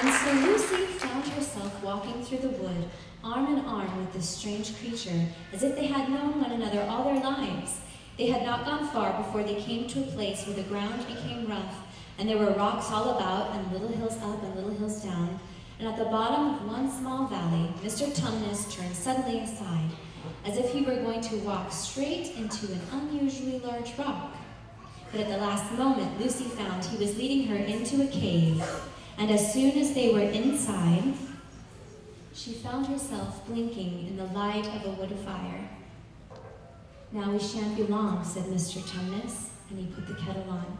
And so Lucy found herself walking through the wood, arm in arm with this strange creature, as if they had known one another all their lives. They had not gone far before they came to a place where the ground became rough, and there were rocks all about, and little hills up and little hills down. And at the bottom of one small valley, Mr. Tumnus turned suddenly aside, as if he were going to walk straight into an unusually large rock. But at the last moment, Lucy found he was leading her into a cave, and as soon as they were inside, she found herself blinking in the light of a wood fire. Now we shan't be long, said Mr. Tumnus, and he put the kettle on.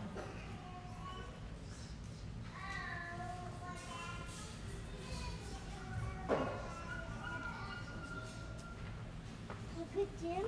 Jim.